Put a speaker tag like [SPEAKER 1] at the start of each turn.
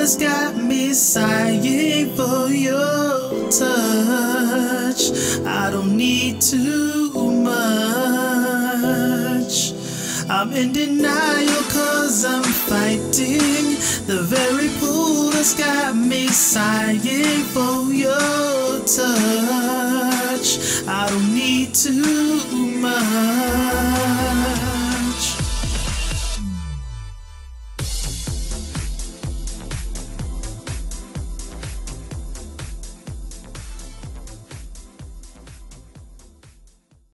[SPEAKER 1] has got me sighing for your touch. I don't need too much. I'm in denial cause I'm fighting the very pull that's got me sighing for your touch. I don't need too much.